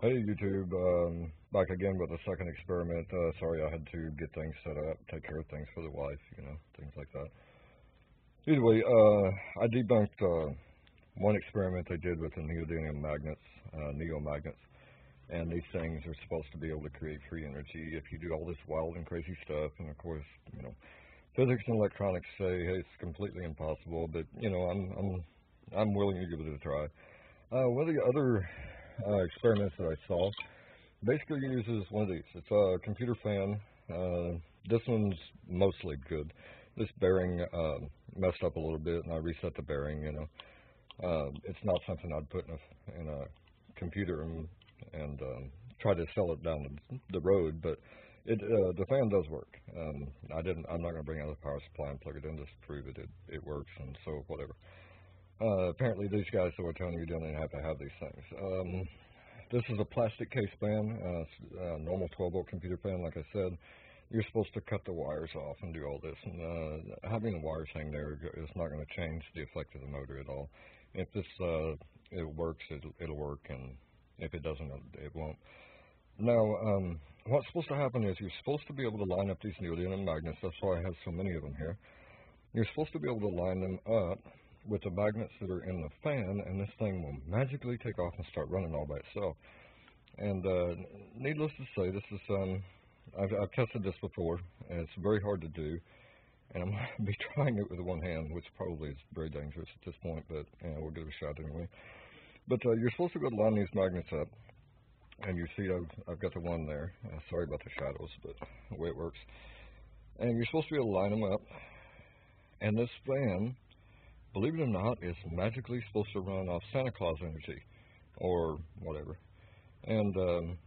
Hey YouTube, um, back again with a second experiment. Uh, sorry I had to get things set up, take care of things for the wife, you know, things like that. Either way, uh, I debunked uh, one experiment they did with the neodymium magnets, uh, neomagnets, and these things are supposed to be able to create free energy if you do all this wild and crazy stuff, and of course, you know, physics and electronics say, hey, it's completely impossible, but, you know, I'm, I'm, I'm willing to give it a try. Uh, one of the other uh, experiments that I saw basically uses one of these. It's a computer fan. Uh, this one's mostly good. This bearing uh, messed up a little bit, and I reset the bearing. You know, uh, it's not something I'd put in a, in a computer and and um, try to sell it down the road, but it uh, the fan does work. Um, I didn't. I'm not going to bring out the power supply and plug it in just to prove it. It it works, and so whatever. Uh, apparently, these guys that were telling you don't even have to have these things. Um, this is a plastic case fan, uh, normal 12 volt computer fan, like I said. You're supposed to cut the wires off and do all this. And uh, having the wires hang there is not going to change the effect of the motor at all. If this uh, it works, it'll, it'll work, and if it doesn't, it won't. Now, um, what's supposed to happen is you're supposed to be able to line up these neodymium magnets. That's why I have so many of them here. You're supposed to be able to line them up with the magnets that are in the fan, and this thing will magically take off and start running all by itself. And uh, needless to say, this is um, I've, I've tested this before, and it's very hard to do. And I'm going to be trying it with one hand, which probably is very dangerous at this point, but you know, we'll give it a shot anyway. But uh, you're supposed to go line these magnets up, and you see I've, I've got the one there. Uh, sorry about the shadows, but the way it works. And you're supposed to be able to line them up. And this fan believe it or not, is magically supposed to run off Santa Claus energy or whatever. And um,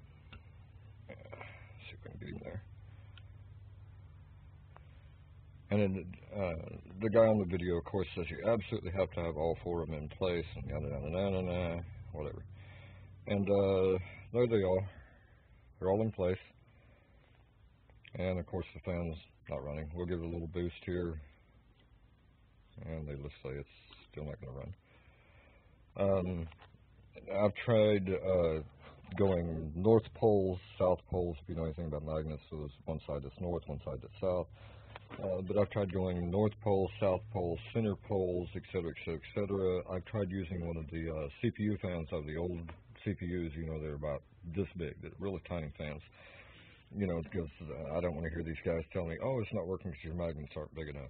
see if I can get him there. And then uh, the guy on the video, of course, says you absolutely have to have all four of them in place, and yada yada yada yada, whatever. And uh, there they are. They're all in place. And of course, the fan's not running. We'll give it a little boost here and they just say it's still not going to run. Um, I've tried uh, going north poles, south poles, if you know anything about magnets, so there's one side that's north, one side that's south. Uh, but I've tried going north pole, south pole, center poles, etc., etc., etc. I've tried using one of the uh, CPU fans of the old CPUs. You know, they're about this big, they're really tiny fans. You know, because I don't want to hear these guys tell me, "Oh, it's not working because your magnets aren't big enough."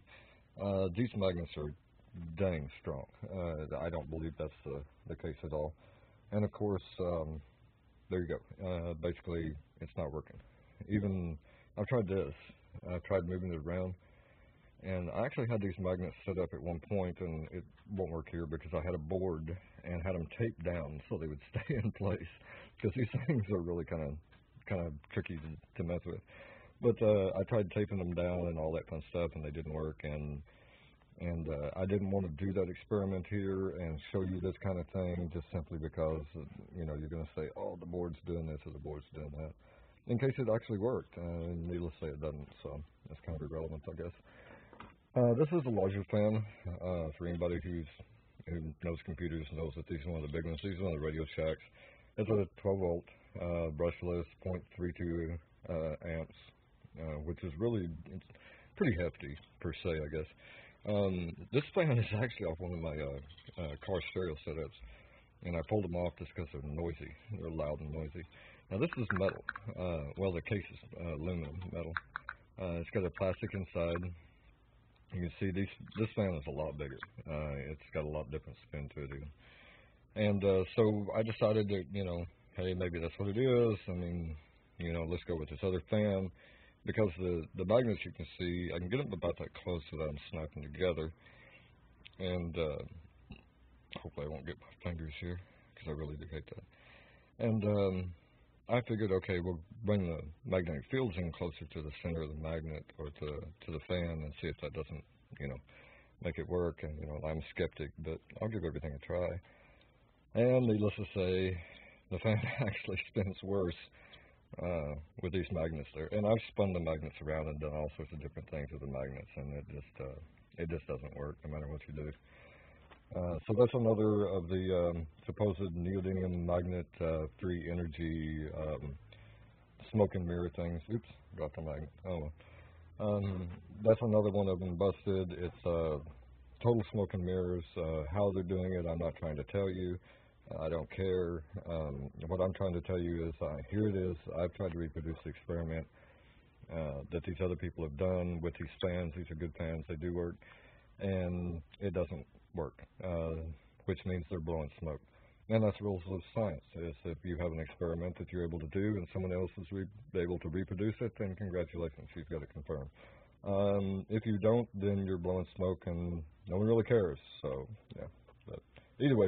Uh, these magnets are dang strong. Uh, I don't believe that's the, the case at all. And of course, um, there you go. Uh, basically, it's not working. Even I've tried this. I've tried moving it around, and I actually had these magnets set up at one point, and it won't work here because I had a board and had them taped down so they would stay in place. Because these things are really kind of kind of tricky to, to mess with. But uh, I tried taping them down and all that fun stuff, and they didn't work. And and uh, I didn't want to do that experiment here and show you this kind of thing just simply because you know you're going to say, oh, the board's doing this or the board's doing that. In case it actually worked, uh, needless to say, it doesn't. So that's kind of irrelevant, I guess. Uh, this is a larger fan uh, for anybody who's who knows computers knows that these are one of the big ones. These are one of the Radio Shacks. It's a 12 volt uh, brushless 0.32 uh, amps uh, which is really pretty hefty per se, I guess. Um, this fan is actually off one of my uh, uh, car stereo setups, and I pulled them off just because they're noisy. They're loud and noisy. Now this is metal. Uh, well, the case is uh, aluminum metal. Uh, it's got a plastic inside. You can see these. This fan is a lot bigger. Uh, it's got a lot different spin to it. Even. And uh, so I decided that you know, hey, maybe that's what it is. I mean, you know, let's go with this other fan because the the magnets you can see, I can get them about that close that I'm snapping together, and uh, hopefully I won't get my fingers here because I really do hate that. And um, I figured, okay, we'll bring the magnetic fields in closer to the center of the magnet or to to the fan and see if that doesn't, you know, make it work. And you know, I'm a skeptic, but I'll give everything a try. And needless to say, the fan actually spins worse uh, with these magnets there. And I've spun the magnets around and done all sorts of different things with the magnets, and it just uh, it just doesn't work no matter what you do. Uh, so that's another of the um, supposed neodymium magnet uh, free energy um, smoke and mirror things. Oops, got the magnet. Oh, um, that's another one of them busted. It's uh, total smoke and mirrors. Uh, how they're doing it, I'm not trying to tell you. I don't care. Um, what I'm trying to tell you is, uh, here it is. I've tried to reproduce the experiment uh, that these other people have done with these fans. These are good fans. They do work, and it doesn't work, uh, which means they're blowing smoke. And that's the rules of science. Is if you have an experiment that you're able to do and someone else is able to reproduce it, then congratulations, you've got it confirmed. Um, if you don't, then you're blowing smoke and no one really cares. So, yeah. But either way,